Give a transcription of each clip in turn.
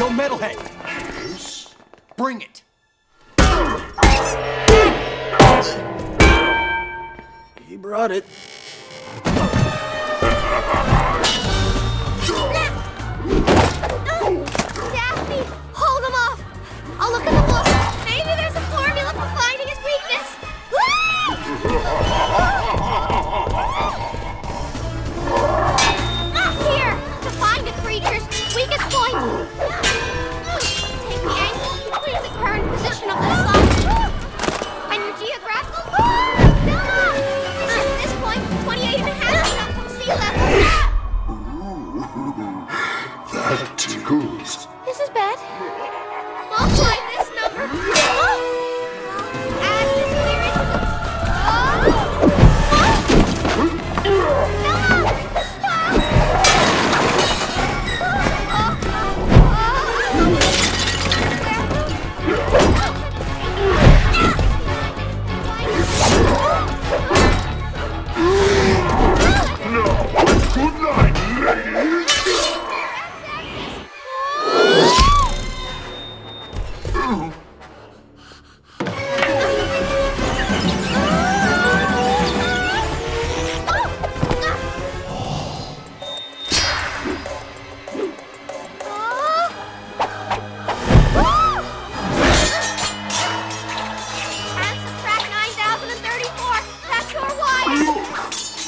Yo, metalhead! Yes? Bring it! He brought it. sea level! Ooh, that tickles. This is bad.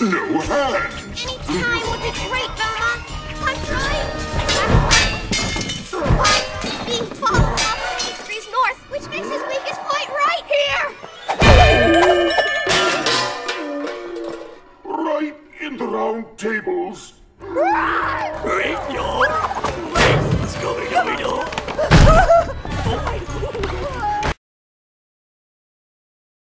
No hand! Any time would be great, Velma! One time! What? Being followed up 8 degrees north, which makes his weakest point right here! Right in the round tables!